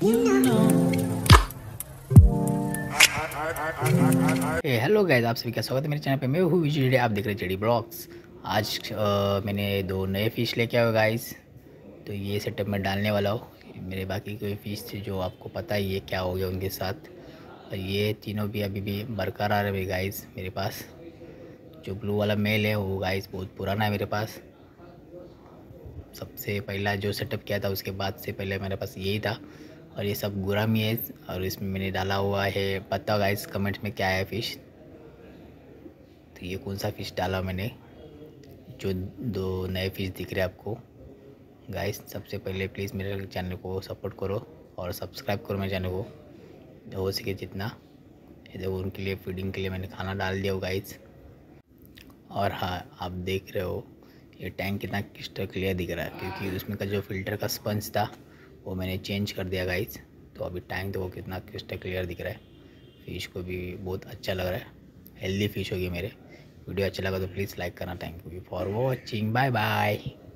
Hello guys आप सभी का स्वागत है मेरे चैनल पे। मैं हूँ विजय आप देख रहे हैं जेडी ब्लॉग्स आज आ, मैंने दो नए फ़िश लेके आए गाइस तो ये सेटअप में डालने वाला हूँ। मेरे बाकी कोई फ़िश थे जो आपको पता ही है क्या हो गया उनके साथ। और ये तीनों भी अभी भी बरकरार है गाइस मेरे पास। जो ब्लू वाला मेल है वो गाइस बहुत पुराना है मेरे पास। सबसे पहला जो सेटअप किया था उसके बाद से पहले मेरे पास यही था। और ये सब गुरामी है और इसमें मैंने डाला हुआ है पता गाइस कमेंट में क्या है फ़िश तो ये कौन सा फ़िश डाला मैंने? जो दो नए फ़िश दिख रहे हैं आपको। गाइस सबसे पहले प्लीज़ मेरे चैनल को सपोर्ट करो और सब्सक्राइब करो मेरे चैनल को। हो सके जितना। देखो, उनके लिए फीडिंग के लिए मैंने खाना डाल दिया हो गाइस और हाँ आप देख रहे हो, ये टैंक कितना क्रिस्टल क्लियर दिख रहा है, क्योंकि उसमें का जो फ़िल्टर का स्पंज था वो मैंने चेंज कर दिया गाइस तो अभी टाइम वो कितना क्रिस्टल क्लियर दिख रहा है. फ़िश को भी बहुत अच्छा लग रहा है. हेल्दी फ़िश होगी मेरे. वीडियो अच्छा लगा तो प्लीज़ लाइक करना. Thank you for watching bye bye